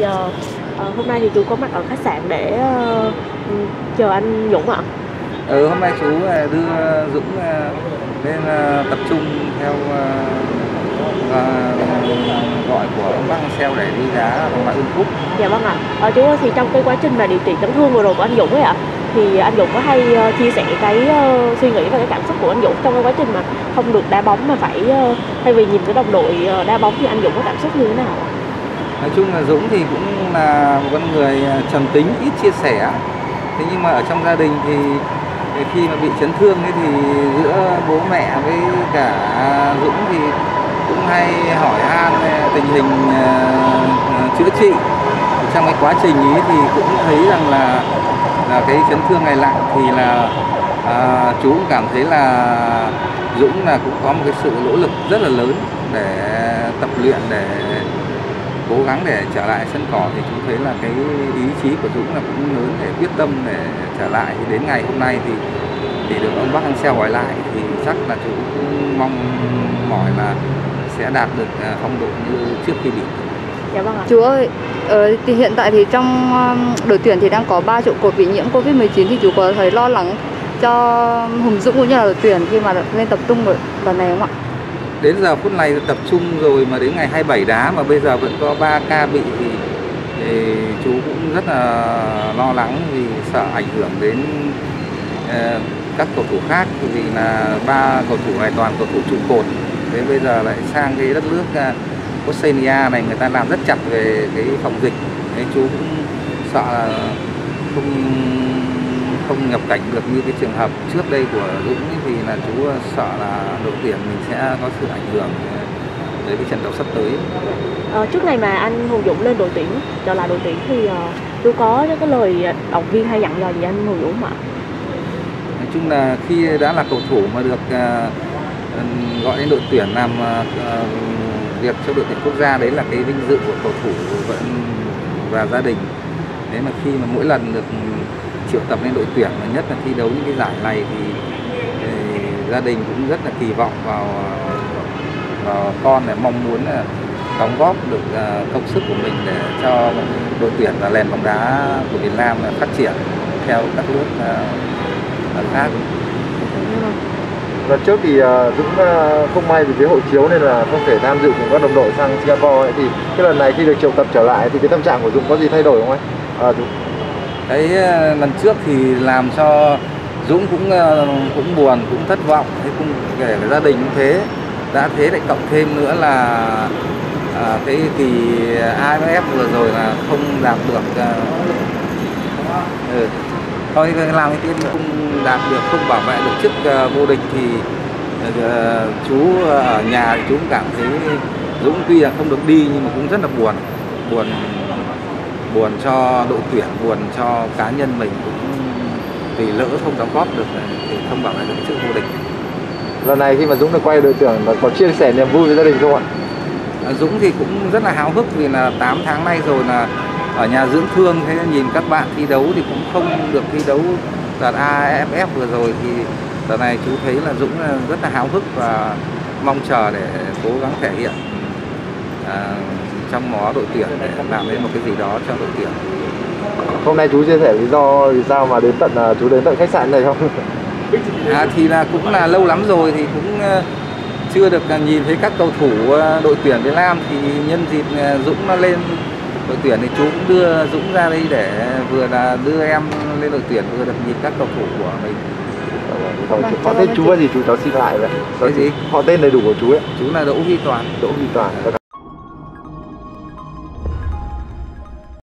Giờ ờ, hôm nay thì chú có mặt ở khách sạn để ờ, chờ anh Dũng ạ. Ừ, hôm nay chú à, đưa Dũng à, lên à, tập trung theo à, à, gọi của ông bác Seo để đi đá vòng loại World Cup. Dạ vâng ạ. Ờ, chú ơi, thì trong cái quá trình mà điều trị chấn thương vừa rồi của anh Dũng ấy ạ, thì anh Dũng có hay ờ, chia sẻ cái ờ, suy nghĩ và cái cảm xúc của anh Dũng trong cái quá trình mà không được đá bóng mà phải ờ, thay vì nhìn cái đồng đội ờ, đá bóng thì anh Dũng có cảm xúc như thế nào ạ? Nói chung là Dũng thì cũng là một con người à, trầm tính, ít chia sẻ. Thế nhưng mà ở trong gia đình thì khi mà bị chấn thương ấy thì giữa bố mẹ với cả Dũng thì cũng hay hỏi han tình hình à, à, chữa trị. Trong cái quá trình ấy thì cũng thấy rằng là là cái chấn thương này nặng thì là à, chú cũng cảm thấy là Dũng là cũng có một cái sự nỗ lực rất là lớn để tập luyện để cố gắng để trở lại sân cỏ thì chú thấy là cái ý chí của Dũng là cũng lớn để quyết tâm để trở lại thì đến ngày hôm nay thì thì được ông bác Hăng Xeo hỏi lại thì chắc là chú cũng mong mỏi là sẽ đạt được à, phong độ như trước khi bị Dạ vâng ạ. Chú ơi, ờ, thì hiện tại thì trong đội tuyển thì đang có 3 trụ cột bị nhiễm Covid-19 thì chú có thấy lo lắng cho Hùng Dũng cũng như là đội tuyển khi mà lên tập trung ở lần này không ạ? Đến giờ phút này tập trung rồi mà đến ngày 27 đá mà bây giờ vẫn có 3 ca bị thì, thì chú cũng rất là lo lắng vì sợ ảnh hưởng đến uh, các cầu thủ khác vì là ba cầu thủ này toàn cầu thủ trụ cột. Thế bây giờ lại sang cái đất nước uh, này người ta làm rất chặt về cái phòng dịch. Thế chú cũng sợ là không không nhập cảnh được như cái trường hợp trước đây của Dũng thì là chú sợ là đội tuyển mình sẽ có sự ảnh hưởng tới cái trận đấu sắp tới. Ờ, trước ngày mà anh Hùng Dũng lên đội tuyển trở lại đội tuyển thì ờ, chú có những cái lời động viên hay dặn dò gì anh Hùng Dũng ạ? Nói chung là khi đã là cầu thủ mà được à, gọi đến đội tuyển làm à, à, việc cho đội tuyển quốc gia đấy là cái vinh dự của cầu thủ vẫn và gia đình. Thế mà khi mà mỗi lần được triệu tập lên đội tuyển và nhất là thi đấu những cái giải này thì, thì gia đình cũng rất là kỳ vọng vào vào con để mong muốn là đóng góp được à, công sức của mình để cho đội tuyển và nền bóng đá của Việt Nam là phát triển theo các nước à, à, khác. Lần trước thì Dũng không may vì cái hộ chiếu nên là không thể tham dự cùng các đồng đội sang Singapore ấy. thì cái lần này khi được triệu tập trở lại thì cái tâm trạng của Dũng có gì thay đổi không anh? À, Dũng. Cái ờ, lần trước thì làm cho Dũng cũng ờ, cũng buồn, cũng thất vọng, thế cũng kể cả gia đình cũng thế. Đã thế lại cộng thêm nữa là à, cái kỳ AFF vừa rồi là không đạt được à, ừ. thôi làm cái tiên không đạt được không bảo vệ được chức à, vô địch thì à, chú ở nhà thì chú cũng cảm thấy Dũng tuy là không được đi nhưng mà cũng rất là buồn buồn buồn cho đội tuyển buồn cho cá nhân mình cũng vì lỡ không đóng góp được thì không bảo vệ được chức vô địch Lần này khi mà Dũng được quay đội tuyển và có chia sẻ niềm vui với gia đình không ạ? À, Dũng thì cũng rất là háo hức vì là 8 tháng nay rồi là ở nhà dưỡng thương thế nhìn các bạn thi đấu thì cũng không được thi đấu đợt AFF vừa rồi thì đợt này chú thấy là Dũng rất là háo hức và mong chờ để cố gắng thể hiện à, trong mó đội tuyển để làm nên một cái gì đó cho đội tuyển Hôm nay chú chia sẻ lý do vì sao mà đến tận à, chú đến tận khách sạn này không? À, thì là cũng là lâu lắm rồi thì cũng ờ, chưa được ờ, nhìn thấy các cầu thủ ờ, đội tuyển Việt Nam thì nhân dịp ờ, Dũng nó lên đội tuyển thì chú cũng đưa Dũng ra đây để vừa là đưa em lên đội tuyển vừa được nhìn các cầu thủ của mình. Họ, Vâng, họ tên chú là gì chú cháu xin lại vậy? Cái gì? Họ tên đầy đủ của chú ấy. Chú là Đỗ Huy Toàn. Đỗ Huy Toàn. Vâng.